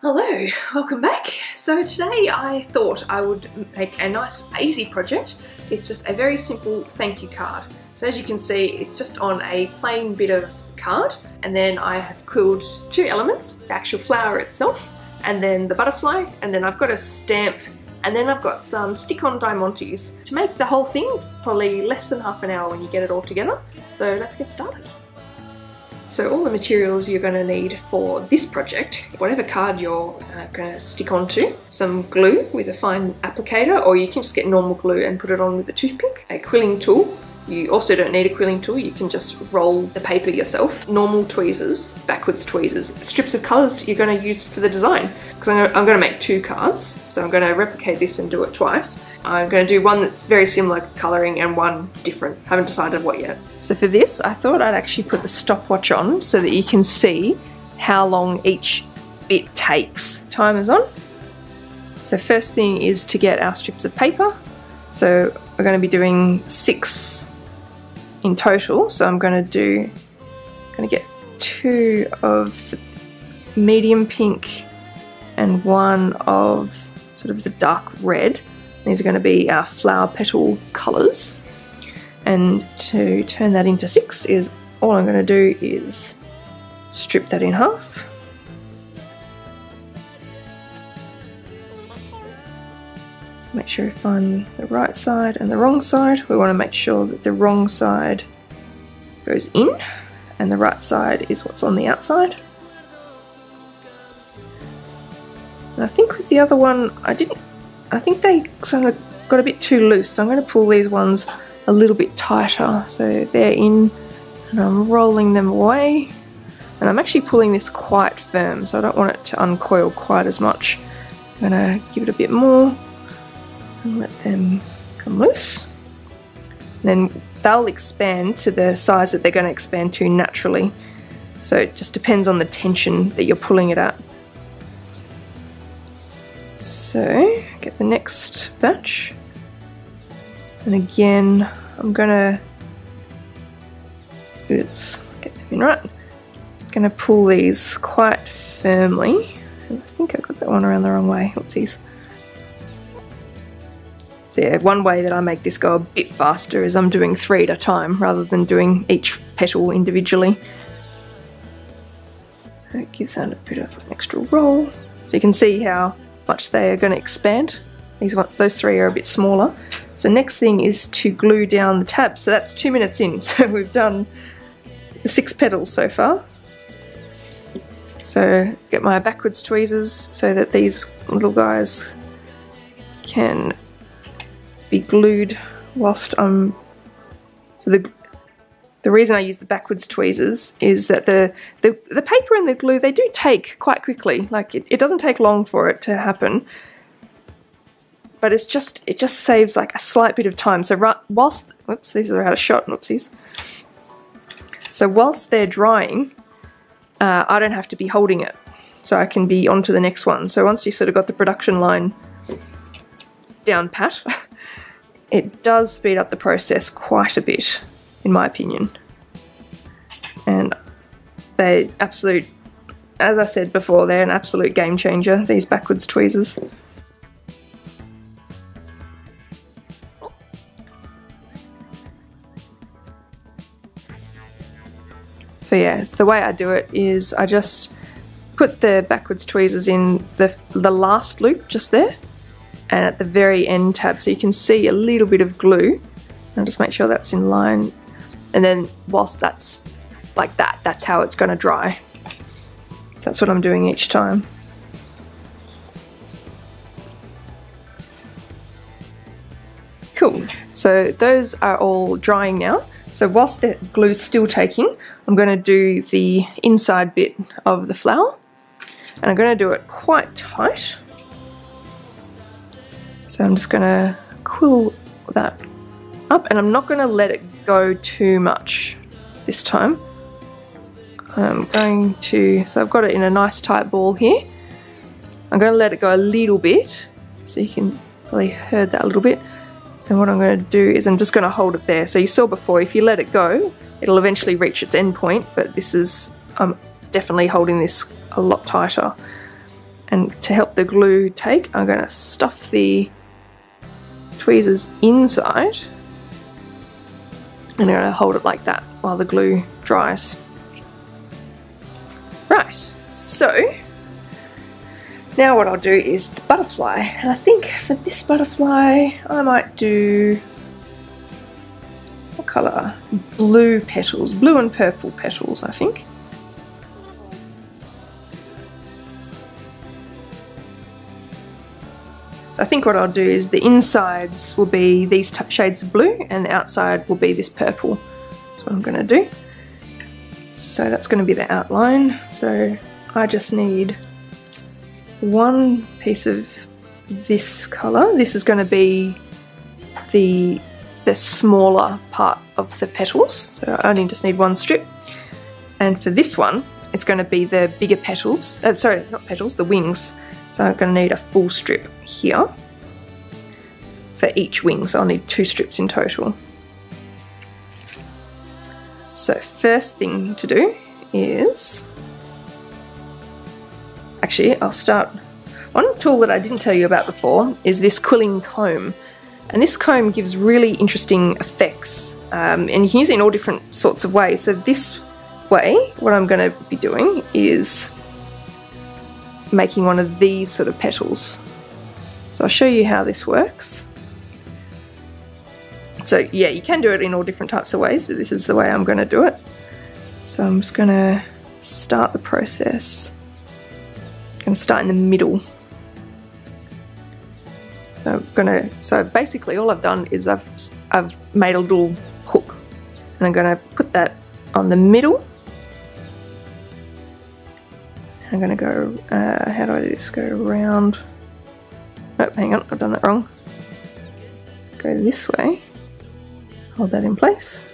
Hello, welcome back. So today I thought I would make a nice easy project. It's just a very simple thank you card. So as you can see, it's just on a plain bit of card and then I have quilled two elements, the actual flower itself and then the butterfly and then I've got a stamp and then I've got some stick-on diamantes. To make the whole thing, probably less than half an hour when you get it all together. So let's get started. So all the materials you're going to need for this project, whatever card you're uh, going to stick onto, some glue with a fine applicator or you can just get normal glue and put it on with a toothpick, a quilling tool, you also don't need a quilling tool, you can just roll the paper yourself. Normal tweezers, backwards tweezers, strips of colours you're going to use for the design. Because I'm, going to make two cards, so I'm going to replicate this and do it twice. I'm going to do one that's very similar colouring and one different. Haven't decided what yet. So for this, I thought I'd actually put the stopwatch on so that you can see how long each bit takes. Timer's on. So first thing is to get our strips of paper. So we're going to be doing six in total. So I'm going to do, I'm going to get two of the medium pink and one of sort of the dark red. These are going to be our flower petal colours. And to turn that into six is all I'm going to do is strip that in half. So make sure you find the right side and the wrong side. We want to make sure that the wrong side goes in and the right side is what's on the outside. And I think with the other one, I didn't, I think they kind of got a bit too loose. So I'm going to pull these ones a little bit tighter. So they're in and I'm rolling them away. And I'm actually pulling this quite firm, so I don't want it to uncoil quite as much. I'm going to give it a bit more and let them come loose. And then they'll expand to the size that they're going to expand to naturally. So it just depends on the tension that you're pulling it at. So get the next batch. And again, I'm gonna, oops, get them in right. Gonna pull these quite firmly. I think I got that one around the wrong way, oopsies. So yeah, one way that I make this go a bit faster is I'm doing three at a time rather than doing each petal individually. So give that a bit of an extra roll. So you can see how much they are going to expand. These those three are a bit smaller. So next thing is to glue down the tab. So that's two minutes in. So we've done the six petals so far. So get my backwards tweezers so that these little guys can be glued whilst I'm... So the, the reason I use the backwards tweezers is that the, the, the paper and the glue, they do take quite quickly. Like it, it doesn't take long for it to happen. But it's just, it just saves like a slight bit of time. So right, whilst, whoops, these are out of shot, whoopsies. So whilst they're drying, uh, I don't have to be holding it. So I can be on to the next one. So once you've sort of got the production line down pat, it does speed up the process quite a bit, in my opinion. And they absolute, as I said before, they're an absolute game changer, these backwards tweezers. So yeah, the way I do it is I just put the backwards tweezers in the, the last loop just there and at the very end tab. So you can see a little bit of glue. And just make sure that's in line. And then whilst that's like that that's how it's going to dry. So that's what I'm doing each time. Cool. So those are all drying now. So whilst the glue's still taking I'm going to do the inside bit of the flower and I'm going to do it quite tight so I'm just going to quill that up and I'm not going to let it go too much this time. I'm going to, so I've got it in a nice tight ball here. I'm going to let it go a little bit so you can probably heard that a little bit. And what I'm going to do is I'm just going to hold it there. So you saw before, if you let it go, it'll eventually reach its end point, but this is, I'm definitely holding this a lot tighter. And to help the glue take, I'm going to stuff the tweezers inside and I'm going to hold it like that while the glue dries. Right, so now what I'll do is the butterfly and I think for this butterfly I might do what colour? Blue petals, blue and purple petals I think. I think what I'll do is the insides will be these shades of blue and the outside will be this purple. That's what I'm going to do. So that's going to be the outline. So I just need one piece of this colour. This is going to be the, the smaller part of the petals. So I only just need one strip. And for this one, it's going to be the bigger petals. Uh, sorry, not petals, the wings. So I'm going to need a full strip here for each wing, so I'll need two strips in total. So first thing to do is, actually I'll start, one tool that I didn't tell you about before is this quilling comb. And this comb gives really interesting effects um, and you can use it in all different sorts of ways. So this way, what I'm going to be doing is making one of these sort of petals. So I'll show you how this works. So yeah, you can do it in all different types of ways, but this is the way I'm going to do it. So I'm just going to start the process. I'm going to start in the middle. So I'm going to, so basically all I've done is I've, I've made a little hook and I'm going to put that on the middle I'm gonna go, uh, how do I do this? Go around. Oh, hang on, I've done that wrong. Go this way. Hold that in place.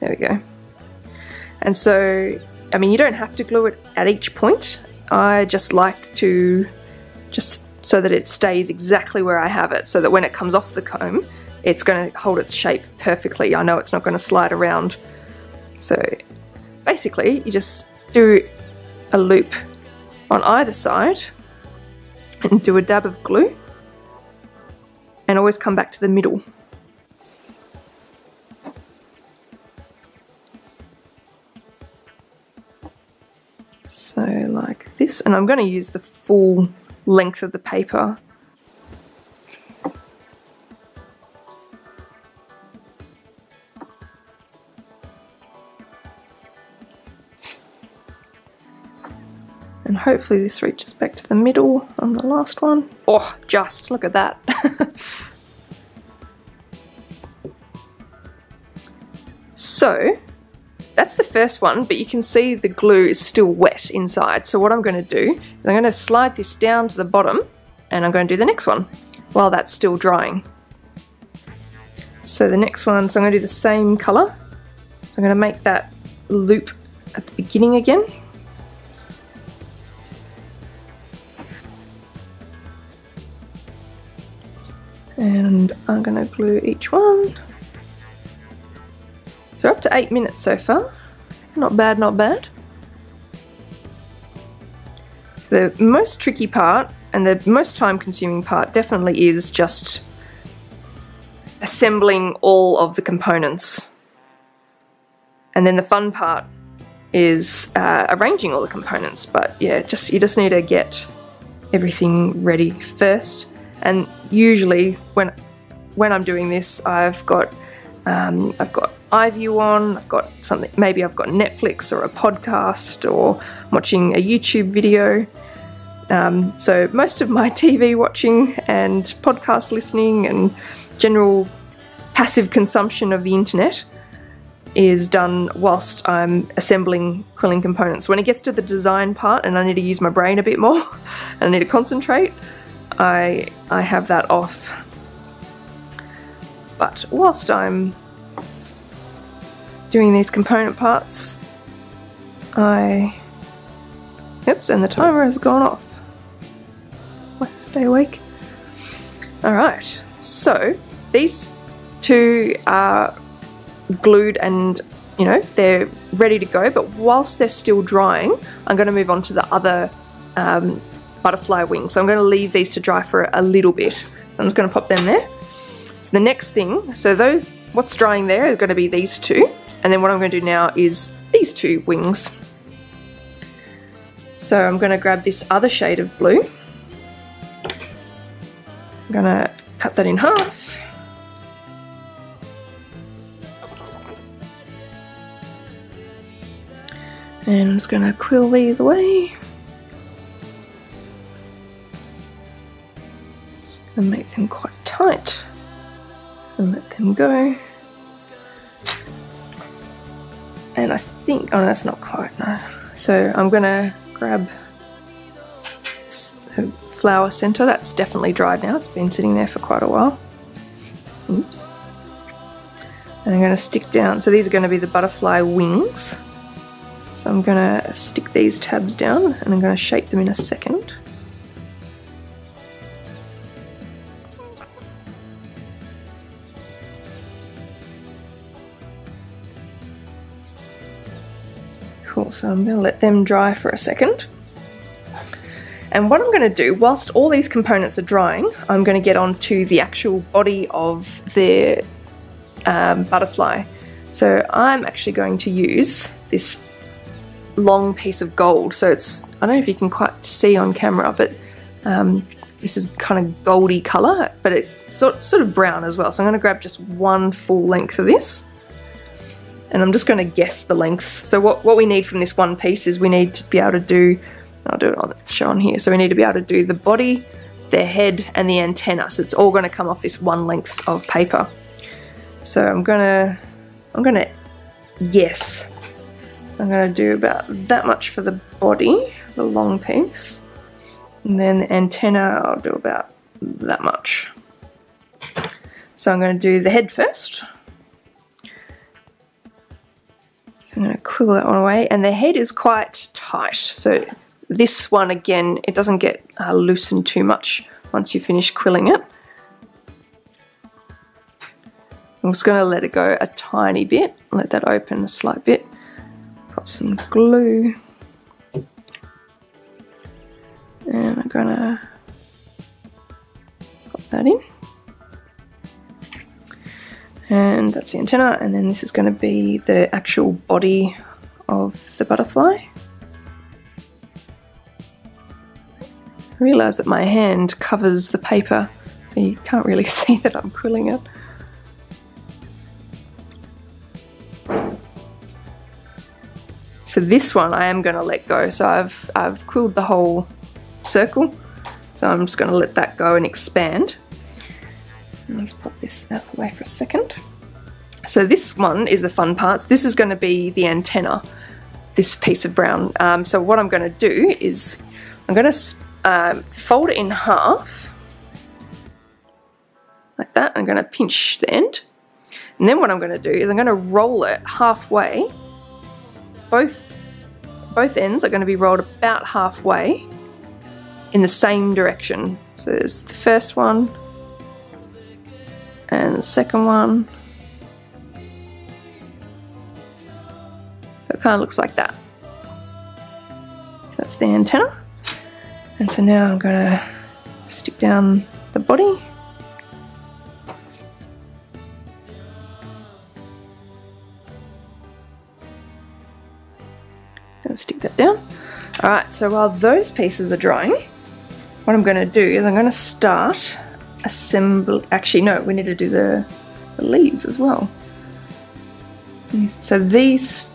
There we go. And so, I mean, you don't have to glue it at each point. I just like to, just so that it stays exactly where I have it, so that when it comes off the comb, it's going to hold its shape perfectly. I know it's not going to slide around. So basically, you just do a loop on either side and do a dab of glue and always come back to the middle. So like this, and I'm going to use the full length of the paper hopefully this reaches back to the middle on the last one. Oh, just, look at that. so, that's the first one, but you can see the glue is still wet inside. So what I'm going to do is I'm going to slide this down to the bottom and I'm going to do the next one while that's still drying. So the next one, so I'm going to do the same colour. So I'm going to make that loop at the beginning again and I'm going to glue each one. So up to 8 minutes so far. Not bad, not bad. So the most tricky part and the most time consuming part definitely is just assembling all of the components. And then the fun part is uh, arranging all the components. But yeah, just you just need to get everything ready first and usually when when I'm doing this I've got um, I've got iView on, I've got something maybe I've got Netflix or a podcast or watching a YouTube video um, so most of my TV watching and podcast listening and general passive consumption of the internet is done whilst I'm assembling quilling components. When it gets to the design part and I need to use my brain a bit more and I need to concentrate, I, I have that off. But whilst I'm doing these component parts, I... Oops, and the timer has gone off. Stay awake. Alright, so these two are glued and you know they're ready to go but whilst they're still drying I'm going to move on to the other um, butterfly wings. So I'm going to leave these to dry for a little bit. So I'm just going to pop them there. So the next thing, so those, what's drying there going to be these two. And then what I'm going to do now is these two wings. So I'm going to grab this other shade of blue. I'm going to cut that in half. And I'm just going to quill these away. And make them quite tight. And let them go. And I think, oh that's not quite, no. So I'm to grab the flower center. That's definitely dried now. It's been sitting there for quite a while. Oops. And I'm to stick down, so these are to be the butterfly wings. So I'm to stick these tabs down and I'm to shape them in a second. So I'm to let them dry for a second. And what I'm going to do, whilst all these components are drying, I'm going to get onto the actual body of the um, butterfly. So I'm actually going to use this long piece of gold. So it's, I don't know if you can quite see on camera, but um, this is kind of goldy colour, but it's sort, sort of brown as well. So I'm going to grab just one full length of this. And I'm just going to guess the lengths. So what, what we need from this one piece is we need to be able to do, I'll do it on show on here. So we need to be able to do the body, the head, and the antenna. So it's all going to come off this one length of paper. So I'm gonna, I'm gonna guess I'm going to do about that much for the body, the long piece. And then the antenna, I'll do about that much. So I'm going to do the head first. So I'm going to quill that one away. And the head is quite tight. So this one, again, it doesn't get uh, loosened too much once you finish quilling it. I'm just going to let it go a tiny bit, let that open a slight bit pop some glue and I'm gonna pop that in and that's the antenna and then this is going to be the actual body of the butterfly I realise that my hand covers the paper so you can't really see that I'm quilling it So this one I am going to let go. So I've, I've quilled the whole circle. So I'm just going to let that go and expand. Let's pop this out of the way for a second. So this one is the fun parts. This is going to be the antenna, this piece of brown. Um, so what I'm going to do is I'm going to um, fold it in half, like that. I'm going to pinch the end. And then what I'm going to do is I'm going to roll it halfway both, both ends are going to be rolled about halfway in the same direction. So there's the first one and the second one. So it kind of looks like that. So that's the antenna. And so now I'm going to stick down the body Gonna stick that down. All right, so while those pieces are drying, what I'm gonna do is I'm gonna start assemble, actually no, we need to do the, the leaves as well. So these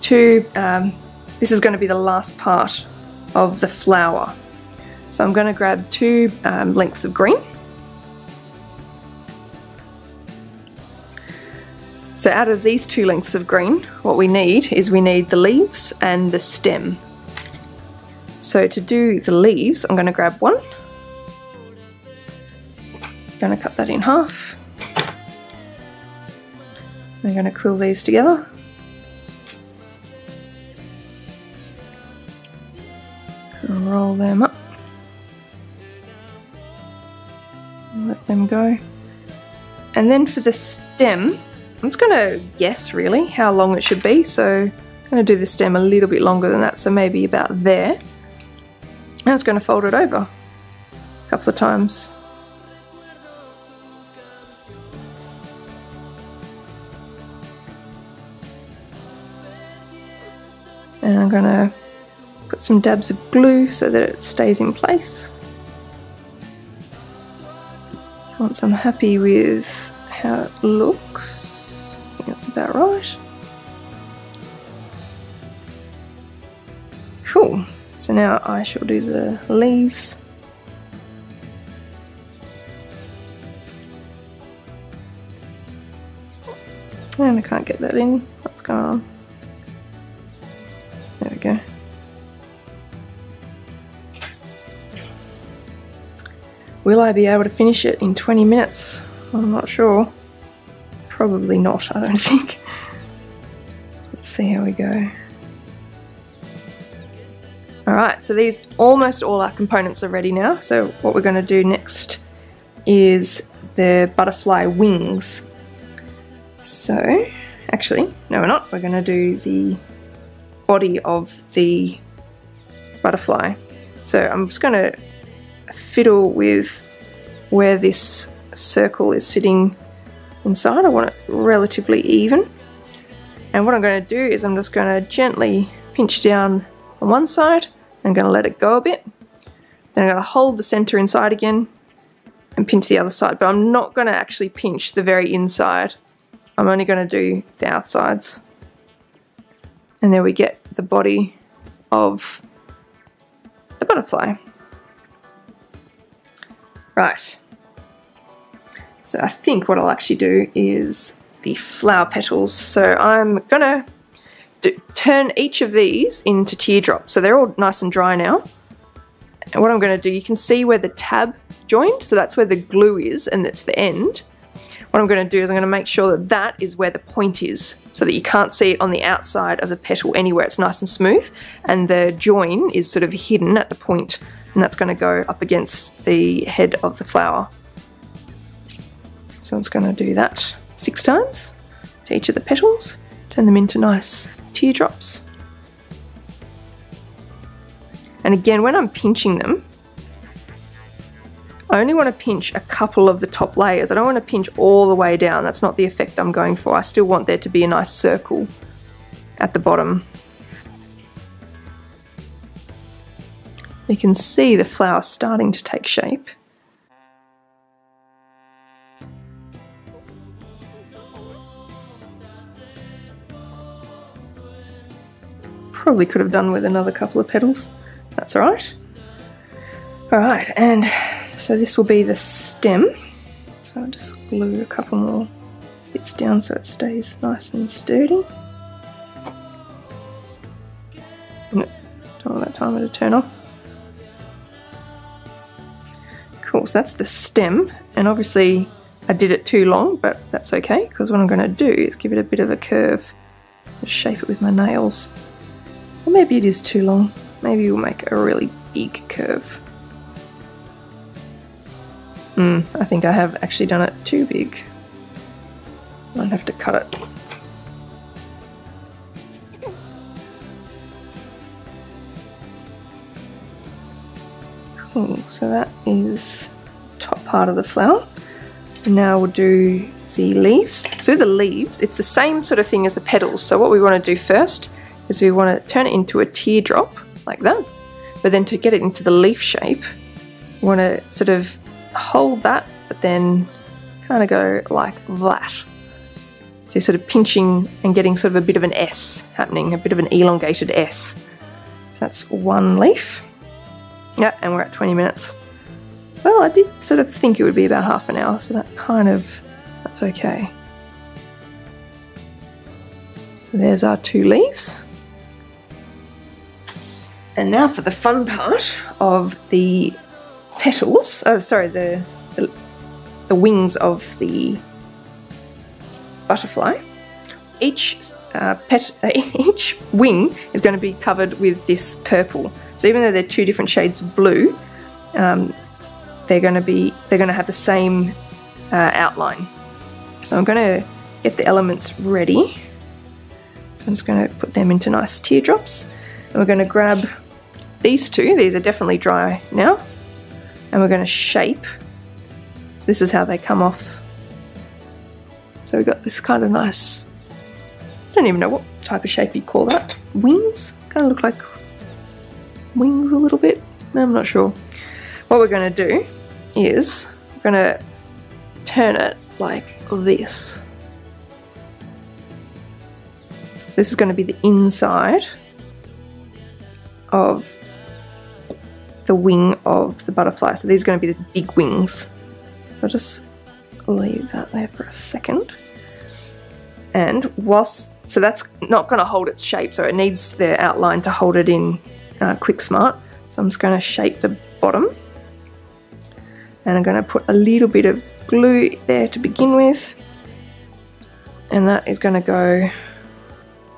two, um, this is gonna be the last part of the flower. So I'm gonna grab two um, lengths of green So out of these two lengths of green, what we need is we need the leaves and the stem. So to do the leaves, I'm going to grab one. To cut that in half. Going to quill these together. And roll them up. Let them go. And then for the stem, I'm just to guess really how long it should be. So I'm to do the stem a little bit longer than that, so maybe about there. And going to fold it over a couple of times. And I'm to put some dabs of glue so that it stays in place. So once I'm happy with how it looks, I think that's about right. Cool. So now I shall do the leaves. And I can't get that in. What's going on? Will I be able to finish it in 20 minutes? I'm not sure. Probably not, I don't think. Let's see how we go. Alright, so these, almost all our components are ready now. So what we're going to do next is the butterfly wings. So, actually, no we're not. We're going to do the body of the butterfly. So I'm just going to fiddle with where this circle is sitting inside. I want it relatively even. And what I'm going to do is I'm just going to gently pinch down on one side I'm going to let it go a bit. Then I'm going to hold the center inside again and pinch the other side. But I'm not going to actually pinch the very inside. I'm only going to do the outsides. And there we get the body of the butterfly. Right. So I think what I'll actually do is the flower petals. So I'm gonna turn each of these into teardrops. So they're all nice and dry now. And what I'm to do, you can see where the tab joined, so that's where the glue is and that's the end. What I'm to do is I'm to make sure that that is where the point is, so that you can't see it on the outside of the petal anywhere. It's nice and smooth, and the join is sort of hidden at the point, and that's going to go up against the head of the flower. So I'm just going to do that six times to each of the petals, turn them into nice teardrops. And again, when I'm pinching them, I only want to pinch a couple of the top layers. I don't want to pinch all the way down. That's not the effect I'm going for. I still want there to be a nice circle at the bottom. You can see the flower starting to take shape. Probably could have done with another couple of petals. That's alright. Alright, and so this will be the stem. So I'll just glue a couple more bits down so it stays nice and sturdy. don't want that timer to turn off. Cool, so that's the stem, and obviously I did it too long, but that's okay, because what I'm going to do is give it a bit of a curve, shape it with my nails. Or maybe it is too long. Maybe we'll make a really big curve. Hmm, I think I have actually done it too big. I might have to cut it. Cool, so that is top part of the flower. Now we'll do the leaves. So the leaves, it's the same sort of thing as the petals. So what we want to do first is we want to turn it into a teardrop like that. But then to get it into the leaf shape, we want to sort of hold that, but then kind of go like that. So sort of pinching and getting sort of a bit of an S happening, a bit of an elongated S. So that's one leaf. Yeah, and we're at 20 minutes. Well, I did sort of think it would be about half an hour, so that kind of, that's okay. So there's our two leaves. And now for the fun part of the petals, oh sorry, the, the, the wings of the butterfly. Each uh, pet, uh, each wing is going to be covered with this purple. So even though they're two different shades of blue, um, they're going to be they're going to have the same uh, outline. So I'm going to get the elements ready. So I'm just going to put them into nice teardrops. And we're going to grab these two, these are definitely dry now, and we're going to shape. So this is how they come off. So we've got this kind of nice, I don't even know what type of shape you'd call that. Wings? Kind of look like wings a little bit. I'm not sure. What we're going to do is we're going to turn it like this. So this is going to be the inside of the wing of the butterfly. So these are going to be the big wings. So I'll just leave that there for a second. And whilst, so that's not going to hold its shape, so it needs the outline to hold it in uh, Quick Smart. So I'm just going to shape the bottom. And I'm going to put a little bit of glue there to begin with. And that is going to go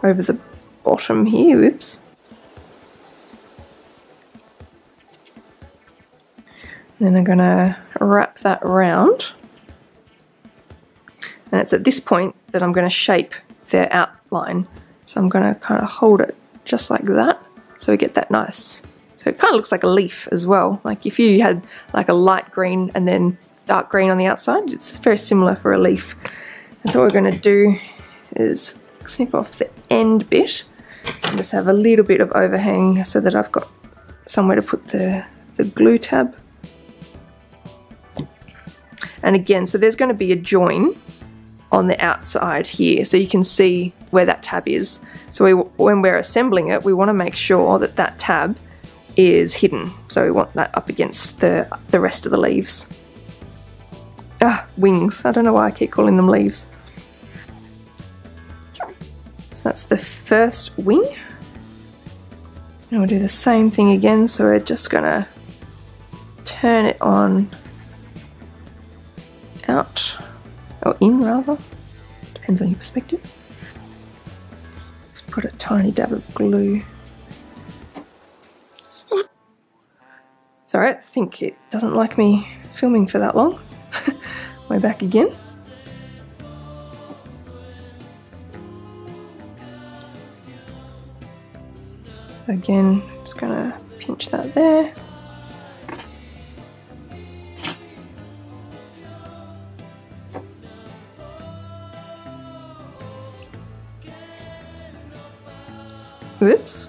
over the bottom here, oops. Then I'm going to wrap that round. And it's at this point that I'm going to shape the outline. So I'm going to kind of hold it just like that. So we get that nice. So it kind of looks like a leaf as well. Like if you had like a light green and then dark green on the outside, it's very similar for a leaf. And so what we're going to do is snip off the end bit and just have a little bit of overhang so that I've got somewhere to put the, the glue tab. And again, so there's going to be a join on the outside here so you can see where that tab is. So we, when we're assembling it, we want to make sure that that tab is hidden. So we want that up against the, the rest of the leaves. Ah, wings. I don't know why I keep calling them leaves. So that's the first wing. And we'll do the same thing again. So we're just gonna turn it on out, or in rather, depends on your perspective. Let's put a tiny dab of glue. Sorry, I think it doesn't like me filming for that long. We're back again. So again, just gonna pinch that there. Whoops,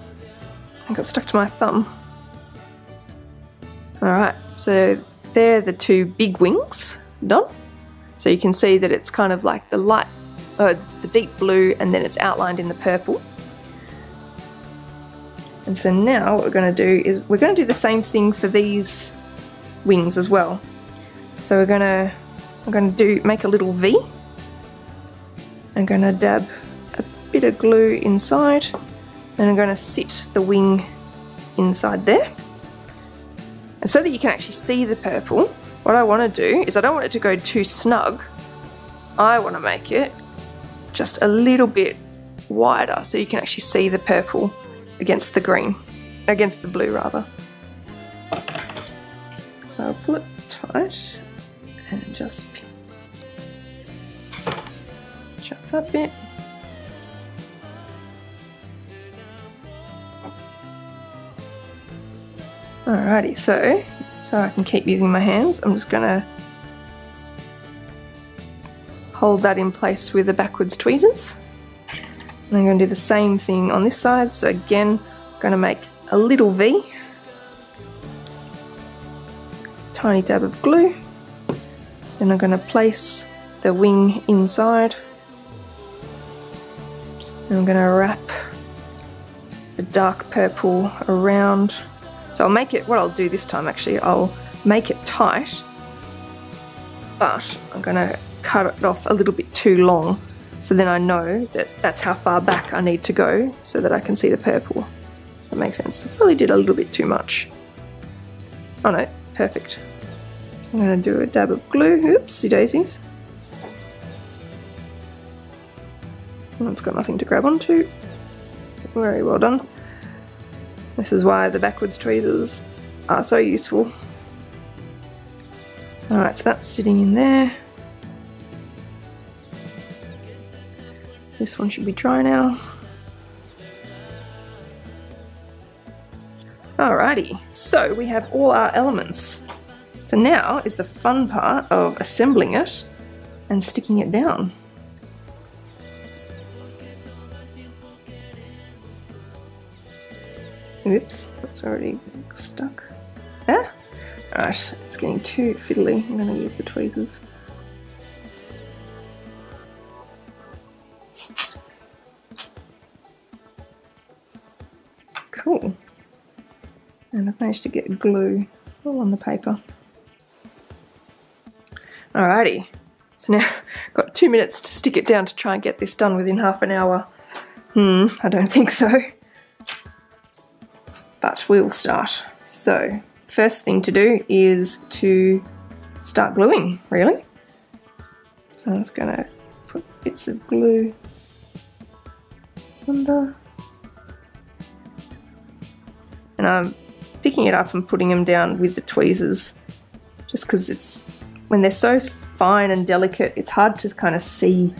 I got stuck to my thumb. Alright, so they're the two big wings done. So you can see that it's kind of like the light, uh, the deep blue and then it's outlined in the purple. And so now what we're going to do is we're going to do the same thing for these wings as well. So we're going to I'm going to do make a little V. I'm going to dab a bit of glue inside and I'm going to sit the wing inside there. And so that you can actually see the purple, what I want to do is I don't want it to go too snug. I want to make it just a little bit wider so you can actually see the purple against the green, against the blue rather. So I'll pull it tight and just chop that bit. Alrighty, so, so I can keep using my hands, I'm just gonna hold that in place with the backwards tweezers. And I'm going to do the same thing on this side. So again, I'm going to make a little V. Tiny dab of glue. Then I'm going to place the wing inside. And I'm going to wrap the dark purple around so I'll make it, what I'll do this time actually, I'll make it tight, but I'm gonna cut it off a little bit too long so then I know that that's how far back I need to go so that I can see the purple. That makes sense. I probably did a little bit too much. Oh no, perfect. So I'm gonna do a dab of glue, oopsie daisies. It's got nothing to grab onto. Very well done. This is why the backwards tweezers are so useful. Alright, so that's sitting in there. This one should be dry now. Alright, Alrighty, so we have all our elements. So now is the fun part of assembling it and sticking it down. Oops, that's already stuck. Ah! Alright, it's getting too fiddly. I'm going to use the tweezers. Cool. And I've managed to get glue all on the paper. Alrighty, so now I've got two minutes to stick it down to try and get this done within half an hour. Hmm, I don't think so. But we'll start. So, first thing to do is to start gluing, really. So I'm just gonna put bits of glue under. And I'm picking it up and putting them down with the tweezers just because it's when they're so fine and delicate it's hard to kind of see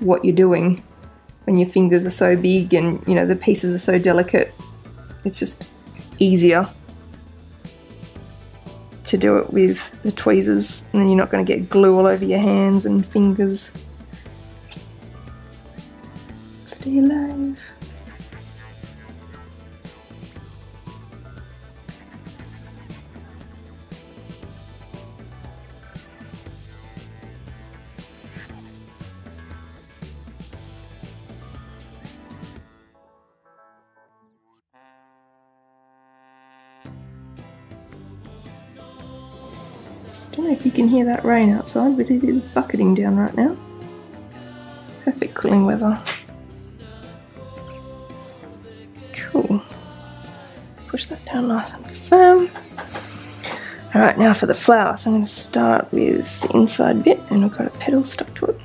what you're doing when your fingers are so big and you know the pieces are so delicate it's just easier to do it with the tweezers and then you're not going to get glue all over your hands and fingers. Stay alive hear that rain outside, but it is bucketing down right now. Perfect cooling weather. Cool. Push that down nice and firm. Alright, now for the flower. So I'm going to start with the inside bit, and I've got a petal stuck to it.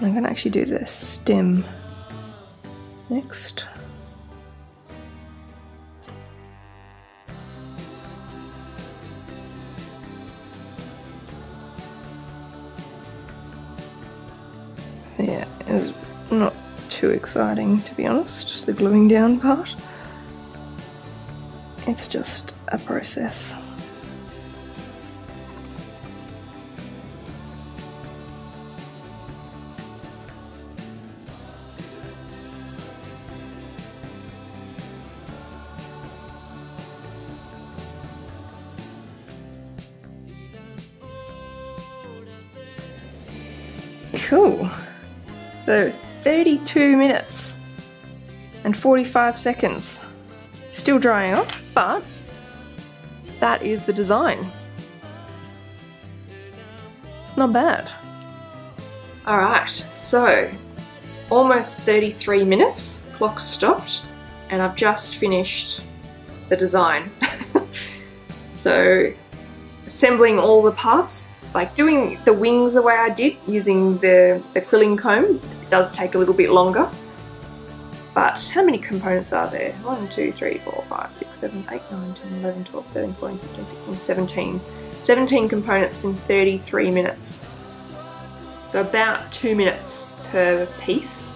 I'm going to actually do the stem next. Too exciting to be honest, the gluing down part. It's just a process. Cool. So 32 minutes and 45 seconds. Still drying off, but that is the design. Not bad. Alright, so almost 33 minutes, clock stopped, and I've just finished the design. so assembling all the parts like doing the wings the way I did using the, the quilling comb does take a little bit longer. But how many components are there? 1, 2, 3, 4, 5, 6, 7, 8, 9, 10, 11, 12, 13, 14, 15, 16, 17. 17 components in 33 minutes. So about 2 minutes per piece.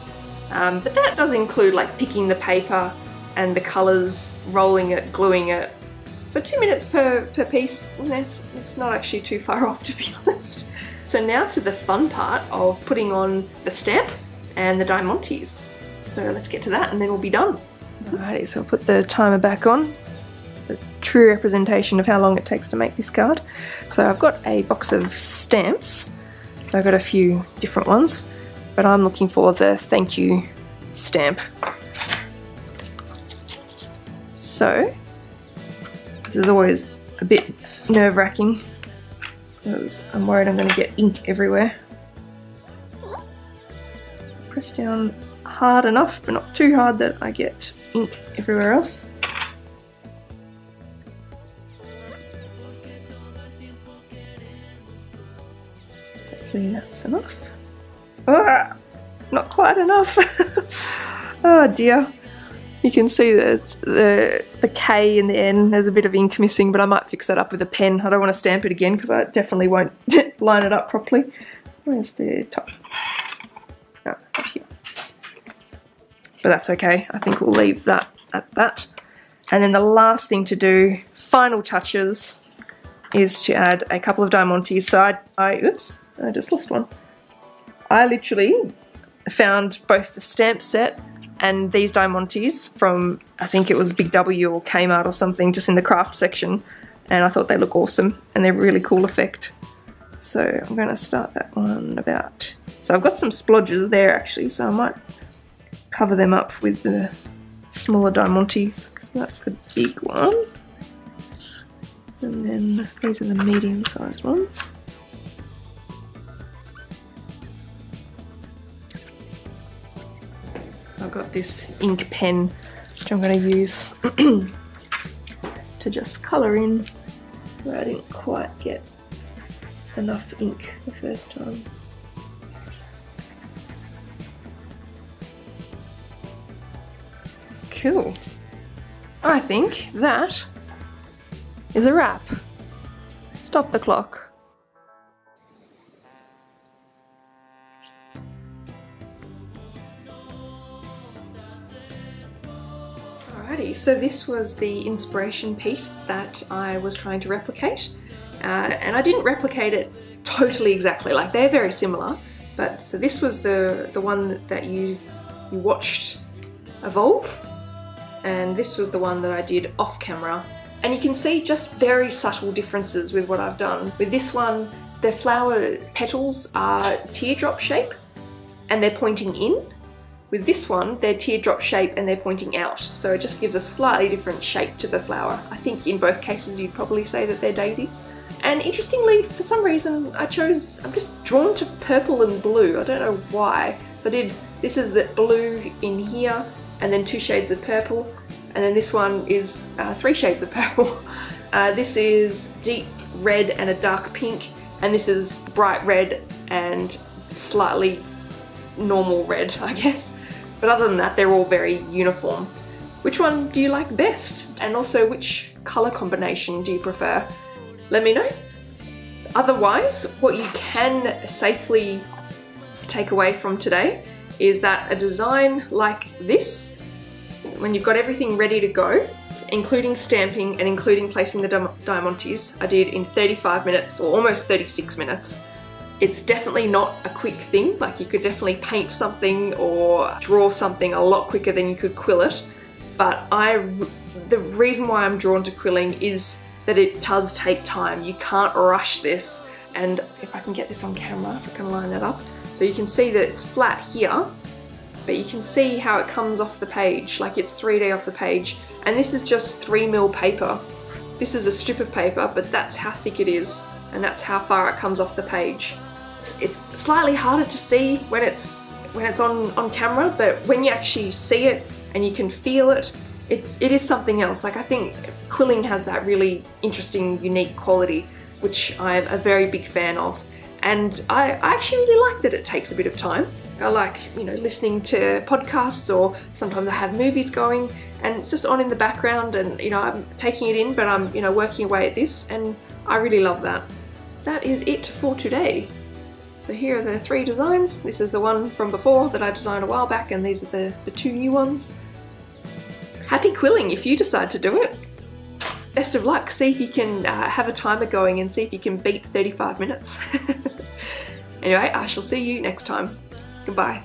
Um, but that does include like picking the paper and the colours, rolling it, gluing it, so two minutes per, per piece, that's, that's not actually too far off to be honest. So now to the fun part of putting on the stamp and the diamantes. So let's get to that and then we'll be done. Alrighty, so I'll put the timer back on. A true representation of how long it takes to make this card. So I've got a box of stamps. So I've got a few different ones, but I'm looking for the thank you stamp. So this is always a bit nerve-wracking because I'm worried I'm going to get ink everywhere. Press down hard enough, but not too hard that I get ink everywhere else. Hopefully that's enough. Ah, not quite enough. oh dear. You can see there's the, the K in the N, there's a bit of ink missing, but I might fix that up with a pen. I don't want to stamp it again because I definitely won't line it up properly. Where's the top? Oh, here. but that's okay. I think we'll leave that at that. And then the last thing to do, final touches, is to add a couple of Diamantes. So I, I oops, I just lost one. I literally found both the stamp set and these Diamantes from, I think it was Big W or Kmart or something, just in the craft section. And I thought they look awesome and they're really cool effect. So I'm going to start that one about... So I've got some splodges there actually, so I might cover them up with the smaller Diamantes, because that's the big one. And then these are the medium sized ones. Got this ink pen which I'm going to use to just colour in where I didn't quite get enough ink the first time. Cool. I think that is a wrap. Stop the clock. Alrighty, so this was the inspiration piece that I was trying to replicate. Uh, and I didn't replicate it totally exactly, like they're very similar. But so this was the, the one that you, you watched evolve and this was the one that I did off camera. And you can see just very subtle differences with what I've done. With this one, the flower petals are teardrop shape and they're pointing in. With this one, they're teardrop shape and they're pointing out. So it just gives a slightly different shape to the flower. I think in both cases you'd probably say that they're daisies. And interestingly, for some reason, I chose, I'm just drawn to purple and blue. I don't know why. So I did, this is the blue in here and then two shades of purple and then this one is uh, three shades of purple. Uh, this is deep red and a dark pink and this is bright red and slightly normal red I guess. But other than that they're all very uniform. Which one do you like best? And also which colour combination do you prefer? Let me know. Otherwise, what you can safely take away from today is that a design like this, when you've got everything ready to go, including stamping and including placing the Diamantes, I did in 35 minutes or almost 36 minutes. It's definitely not a quick thing, like you could definitely paint something or draw something a lot quicker than you could quill it, but I, the reason why I'm drawn to quilling is that it does take time. You can't rush this, and if I can get this on camera, if I can line that up, so you can see that it's flat here, but you can see how it comes off the page, like it's 3D off the page. And this is just 3 mil paper. This is a strip of paper, but that's how thick it is, and that's how far it comes off the page. It's, slightly harder to see when it's when it's on, on camera, but when you actually see it and you can feel it, it's, it is something else. Like I think quilling has that really interesting, unique quality, which I'm a very big fan of. And I, I actually really like that it takes a bit of time. I like, you know, listening to podcasts or sometimes I have movies going and it's just on in the background and, you know, I'm taking it in, but I'm, you know, working away at this and I really love that. That is it for today. So here are the three designs. This is the one from before that I designed a while back and these are the, the two new ones. Happy quilling if you decide to do it best of luck. See if you can uh, have a timer going and see if you can beat 35 minutes. anyway, I shall see you next time. Goodbye.